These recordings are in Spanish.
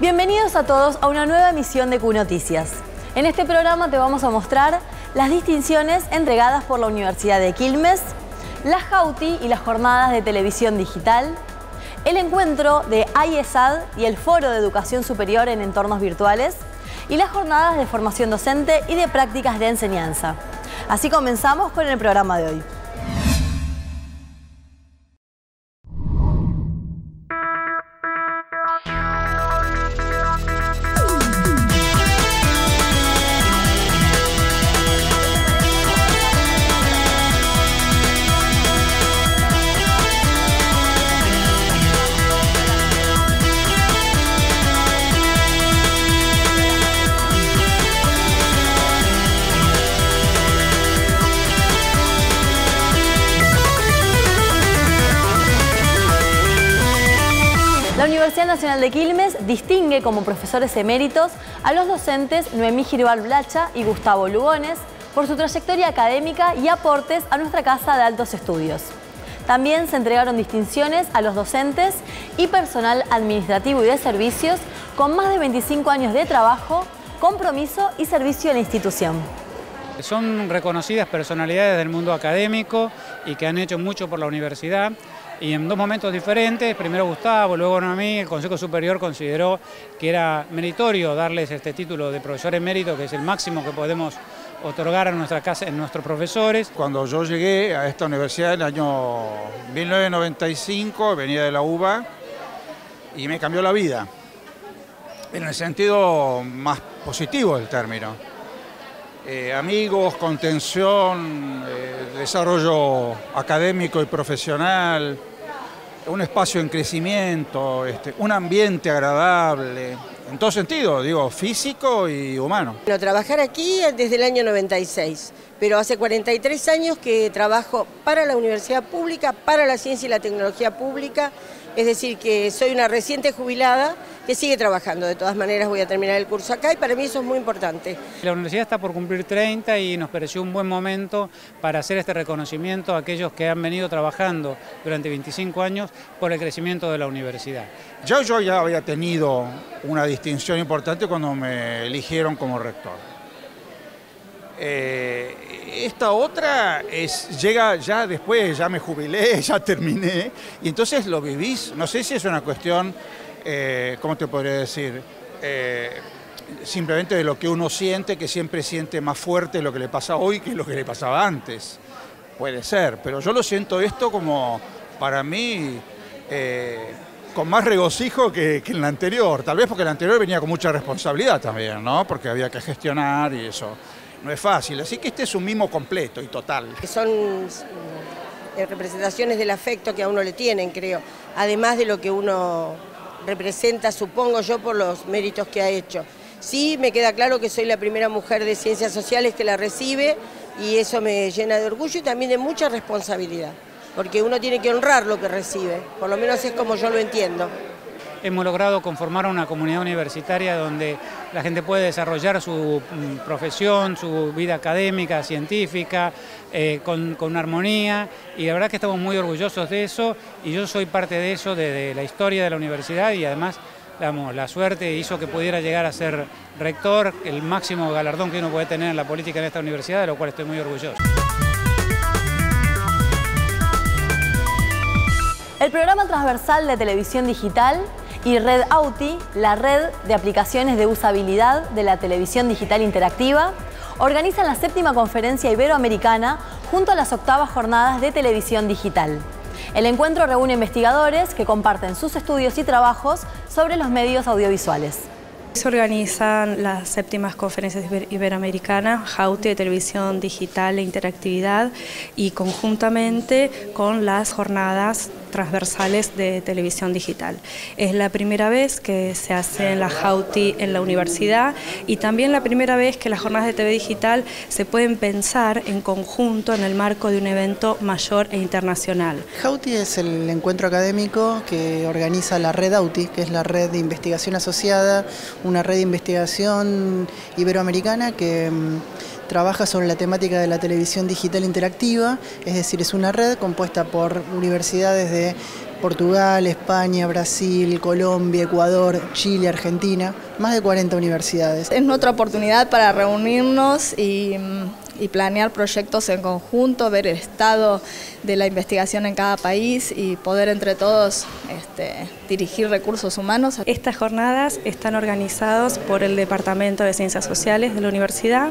Bienvenidos a todos a una nueva emisión de Q Noticias. En este programa te vamos a mostrar las distinciones entregadas por la Universidad de Quilmes, la Jauti y las jornadas de televisión digital, el encuentro de IESAD y el Foro de Educación Superior en Entornos Virtuales y las jornadas de formación docente y de prácticas de enseñanza. Así comenzamos con el programa de hoy. Universidad Nacional de Quilmes distingue como profesores eméritos a los docentes Noemí Girval Blacha y Gustavo Lugones por su trayectoria académica y aportes a nuestra Casa de Altos Estudios. También se entregaron distinciones a los docentes y personal administrativo y de servicios con más de 25 años de trabajo, compromiso y servicio a la institución. Son reconocidas personalidades del mundo académico y que han hecho mucho por la universidad y en dos momentos diferentes, primero Gustavo, luego Noemí, el Consejo Superior consideró que era meritorio darles este título de profesor emérito, que es el máximo que podemos otorgar a nuestra casa, a nuestros profesores. Cuando yo llegué a esta universidad en el año 1995, venía de la UBA y me cambió la vida, en el sentido más positivo del término. Eh, amigos, contención, eh, desarrollo académico y profesional, un espacio en crecimiento, este, un ambiente agradable, en todo sentido, digo, físico y humano. Bueno, trabajar aquí desde el año 96, pero hace 43 años que trabajo para la universidad pública, para la ciencia y la tecnología pública, es decir, que soy una reciente jubilada que sigue trabajando. De todas maneras voy a terminar el curso acá y para mí eso es muy importante. La universidad está por cumplir 30 y nos pareció un buen momento para hacer este reconocimiento a aquellos que han venido trabajando durante 25 años por el crecimiento de la universidad. Yo, yo ya había tenido una distinción importante cuando me eligieron como rector. Eh, esta otra es, llega ya después, ya me jubilé, ya terminé, y entonces lo vivís, no sé si es una cuestión, eh, ¿cómo te podría decir? Eh, simplemente de lo que uno siente, que siempre siente más fuerte lo que le pasa hoy que lo que le pasaba antes. Puede ser, pero yo lo siento esto como, para mí, eh, con más regocijo que, que en la anterior. Tal vez porque la anterior venía con mucha responsabilidad también, ¿no? Porque había que gestionar y eso no es fácil. Así que este es un mimo completo y total. Son representaciones del afecto que a uno le tienen, creo, además de lo que uno representa, supongo yo, por los méritos que ha hecho. Sí, me queda claro que soy la primera mujer de ciencias sociales que la recibe y eso me llena de orgullo y también de mucha responsabilidad, porque uno tiene que honrar lo que recibe, por lo menos es como yo lo entiendo hemos logrado conformar una comunidad universitaria donde la gente puede desarrollar su mm, profesión, su vida académica, científica, eh, con, con, armonía y la verdad que estamos muy orgullosos de eso y yo soy parte de eso, de, la historia de la universidad y además digamos, la suerte hizo que pudiera llegar a ser rector, el máximo galardón que uno puede tener en la política en esta universidad, de lo cual estoy muy orgulloso. El programa transversal de televisión digital y Red Auti, la red de aplicaciones de usabilidad de la televisión digital interactiva, organizan la séptima conferencia iberoamericana junto a las octavas jornadas de televisión digital. El encuentro reúne investigadores que comparten sus estudios y trabajos sobre los medios audiovisuales. Se organizan las séptimas conferencias iberoamericanas, Jauti de Televisión Digital e Interactividad y conjuntamente con las jornadas transversales de televisión digital. Es la primera vez que se hace en la Jauti en la universidad y también la primera vez que las jornadas de TV digital se pueden pensar en conjunto en el marco de un evento mayor e internacional. Jauti es el encuentro académico que organiza la red AUTI, que es la red de investigación asociada, una red de investigación iberoamericana que trabaja sobre la temática de la televisión digital interactiva, es decir, es una red compuesta por universidades de Portugal, España, Brasil, Colombia, Ecuador, Chile, Argentina, más de 40 universidades. Es nuestra oportunidad para reunirnos y y planear proyectos en conjunto, ver el estado de la investigación en cada país y poder entre todos este, dirigir recursos humanos. Estas jornadas están organizadas por el Departamento de Ciencias Sociales de la Universidad,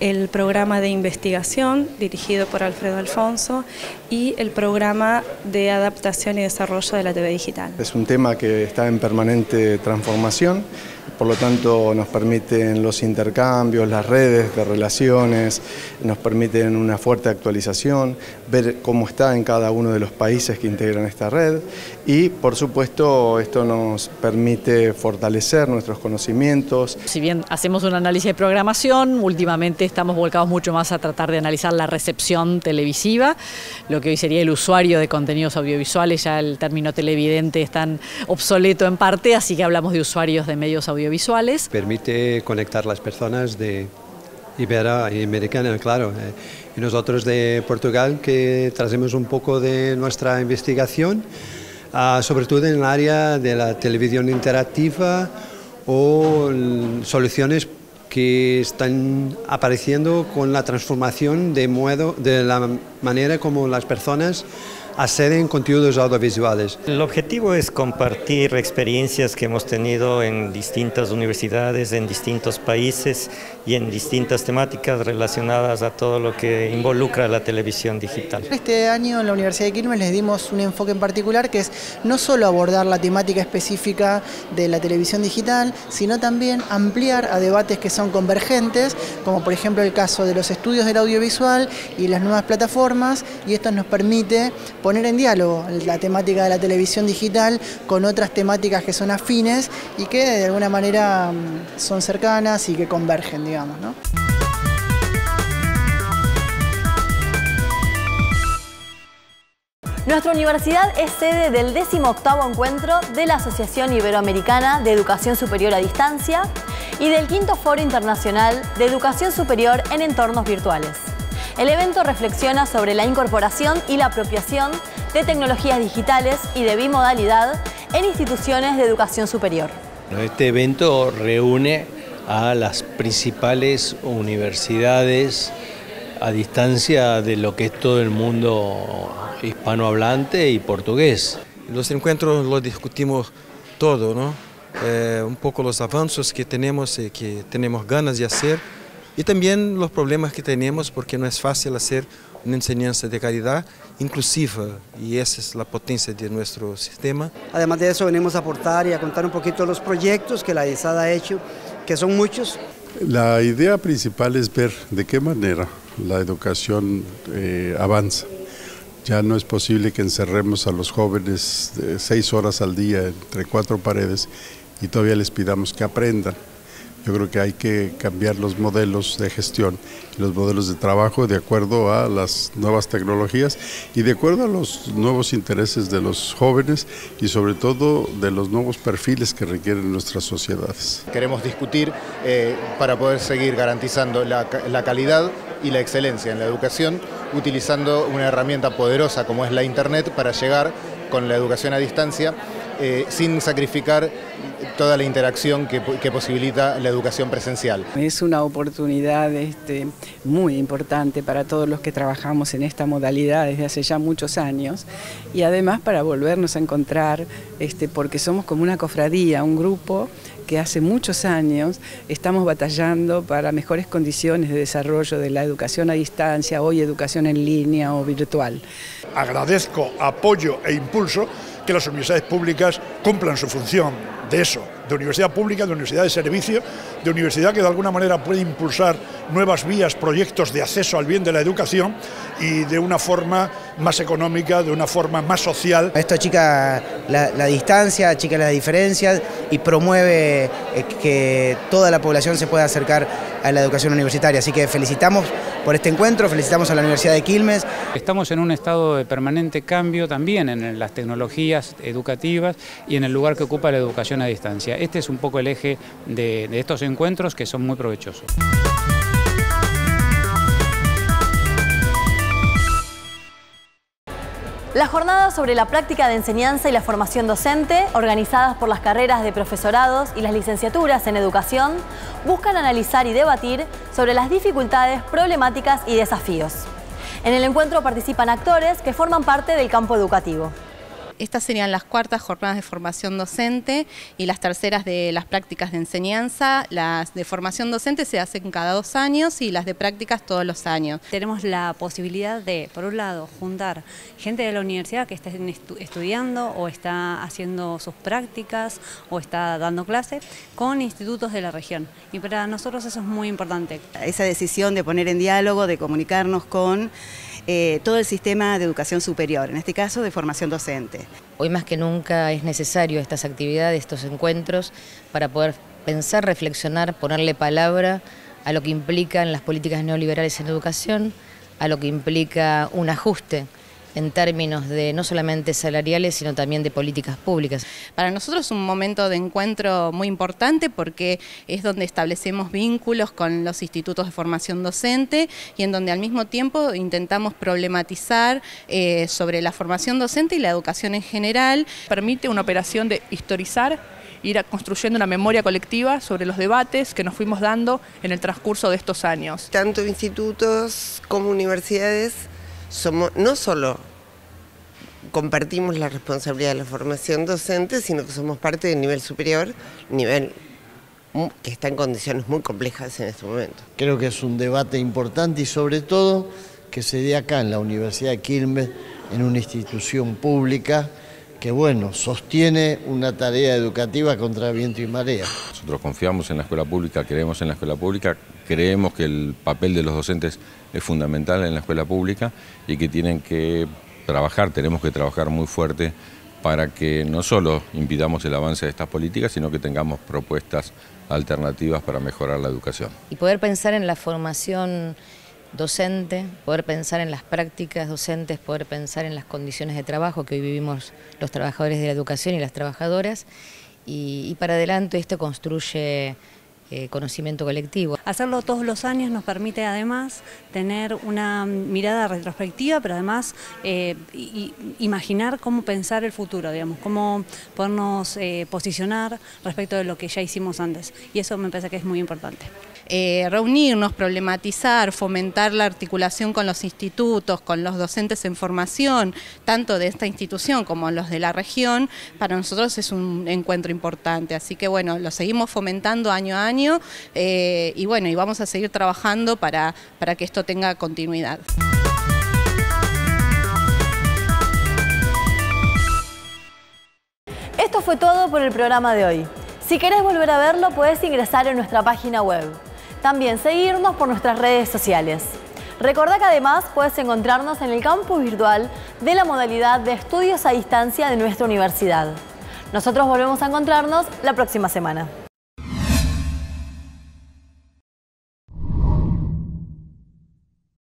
el programa de investigación dirigido por Alfredo Alfonso y el programa de adaptación y desarrollo de la TV digital. Es un tema que está en permanente transformación por lo tanto nos permiten los intercambios, las redes de relaciones, nos permiten una fuerte actualización, ver cómo está en cada uno de los países que integran esta red y por supuesto esto nos permite fortalecer nuestros conocimientos. Si bien hacemos un análisis de programación, últimamente estamos volcados mucho más a tratar de analizar la recepción televisiva, lo que hoy sería el usuario de contenidos audiovisuales, ya el término televidente es tan obsoleto en parte, así que hablamos de usuarios de medios audiovisuales. Permite conectar las personas de Ibero-Americana, claro. Eh, y nosotros de Portugal que trazemos un poco de nuestra investigación, ah, sobre todo en el área de la televisión interactiva o soluciones que están apareciendo con la transformación de, modo, de la manera como las personas hacer en contenidos audiovisuales. El objetivo es compartir experiencias que hemos tenido en distintas universidades, en distintos países y en distintas temáticas relacionadas a todo lo que involucra la televisión digital. Este año en la Universidad de Quilmes les dimos un enfoque en particular que es no solo abordar la temática específica de la televisión digital, sino también ampliar a debates que son convergentes, como por ejemplo el caso de los estudios del audiovisual y las nuevas plataformas, y esto nos permite poner en diálogo la temática de la televisión digital con otras temáticas que son afines y que de alguna manera mm, son cercanas y que convergen, digamos. Nuestra universidad es sede del 18 encuentro de la Asociación Iberoamericana de Educación Superior a Distancia y del quinto Foro Internacional de Educación Superior en Entornos Virtuales. El evento reflexiona sobre la incorporación y la apropiación de tecnologías digitales y de bimodalidad en instituciones de educación superior. Este evento reúne a las principales universidades a distancia de lo que es todo el mundo hispanohablante y portugués. Los encuentros los discutimos todo, ¿no? Eh, un poco los avances que tenemos y que tenemos ganas de hacer y también los problemas que tenemos porque no es fácil hacer una enseñanza de calidad inclusiva y esa es la potencia de nuestro sistema. Además de eso venimos a aportar y a contar un poquito los proyectos que la ISAD ha hecho, que son muchos. La idea principal es ver de qué manera la educación eh, avanza. Ya no es posible que encerremos a los jóvenes seis horas al día entre cuatro paredes y todavía les pidamos que aprendan. Yo creo que hay que cambiar los modelos de gestión, los modelos de trabajo de acuerdo a las nuevas tecnologías y de acuerdo a los nuevos intereses de los jóvenes y sobre todo de los nuevos perfiles que requieren nuestras sociedades. Queremos discutir eh, para poder seguir garantizando la, la calidad y la excelencia en la educación, utilizando una herramienta poderosa como es la Internet para llegar con la educación a distancia eh, sin sacrificar toda la interacción que, posibilita la educación presencial. Es una oportunidad este, muy importante para todos los que trabajamos en esta modalidad desde hace ya muchos años y además para volvernos a encontrar, este, porque somos como una cofradía, un grupo que hace muchos años estamos batallando para mejores condiciones de desarrollo de la educación a distancia, hoy educación en línea o virtual. Agradezco apoyo e impulso que las universidades públicas cumplan su función de eso, de universidad pública, de universidad de servicio, de universidad que de alguna manera puede impulsar nuevas vías, proyectos de acceso al bien de la educación y de una forma más económica, de una forma más social. Esto achica la, la distancia, achica las diferencias y promueve eh, que toda la población se pueda acercar a la educación universitaria. Así que felicitamos por este encuentro, felicitamos a la Universidad de Quilmes. Estamos en un estado de permanente cambio también en las tecnologías educativas y en el lugar que ocupa la educación a distancia. Este es un poco el eje de, de estos encuentros que son muy provechosos. Las jornadas sobre la práctica de enseñanza y la formación docente, organizadas por las carreras de profesorados y las licenciaturas en educación, buscan analizar y debatir sobre las dificultades, problemáticas y desafíos. En el encuentro participan actores que forman parte del campo educativo. Estas serían las cuartas jornadas de formación docente y las terceras de las prácticas de enseñanza. Las de formación docente se hacen cada dos años y las de prácticas todos los años. Tenemos la posibilidad de, por un lado, juntar gente de la universidad que está estudiando o está haciendo sus prácticas o está dando clases con institutos de la región. Y para nosotros eso es muy importante. Esa decisión de poner en diálogo, de comunicarnos con eh, todo el sistema de educación superior, en este caso de formación docente. Hoy más que nunca es necesario estas actividades, estos encuentros, para poder pensar, reflexionar, ponerle palabra a lo que implican las políticas neoliberales en educación, a lo que implica un ajuste en términos de no solamente salariales, sino también de políticas públicas. Para nosotros es un momento de encuentro muy importante porque es donde establecemos vínculos con los institutos de formación docente y en donde al mismo tiempo intentamos problematizar eh, sobre la formación docente y la educación en general. Permite una operación de historizar ir construyendo una memoria colectiva sobre los debates que nos fuimos dando en el transcurso de estos años. Tanto institutos como universidades somos no solo compartimos la responsabilidad de la formación docente, sino que somos parte del nivel superior, nivel que está en condiciones muy complejas en este momento. Creo que es un debate importante y sobre todo que se dé acá en la Universidad de Quilmes, en una institución pública que bueno, sostiene una tarea educativa contra viento y marea. Nosotros confiamos en la escuela pública, creemos en la escuela pública, creemos que el papel de los docentes es fundamental en la escuela pública y que tienen que trabajar, tenemos que trabajar muy fuerte para que no solo impidamos el avance de estas políticas, sino que tengamos propuestas alternativas para mejorar la educación. Y poder pensar en la formación docente, poder pensar en las prácticas docentes, poder pensar en las condiciones de trabajo que hoy vivimos los trabajadores de la educación y las trabajadoras. Y, para adelante esto construye eh, conocimiento colectivo. Hacerlo todos los años nos permite además tener una mirada retrospectiva, pero además eh, imaginar cómo pensar el futuro, digamos, cómo podernos eh, posicionar respecto de lo que ya hicimos antes. Y eso me parece que es muy importante. Eh, reunirnos, problematizar, fomentar la articulación con los institutos, con los docentes en formación, tanto de esta institución como los de la región, para nosotros es un encuentro importante. Así que bueno, lo seguimos fomentando año a eh, y bueno, y vamos a seguir trabajando para, para que esto tenga continuidad. Esto fue todo por el programa de hoy. Si querés volver a verlo, puedes ingresar en nuestra página web también seguirnos por nuestras redes sociales. Recordá que además puedes encontrarnos en el campus virtual de la modalidad de estudios a distancia de nuestra universidad. Nosotros volvemos a encontrarnos la próxima semana.